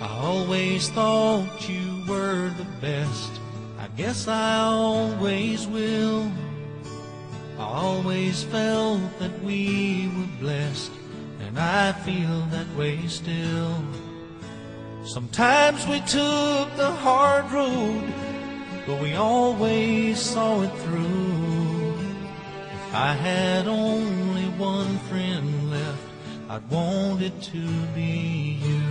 I always thought you were the best. I guess I always will. I always felt that we were blessed, and I feel that way still. Sometimes we took the hard road, but we always saw it through. If I had only one friend left, I'd want it to be you.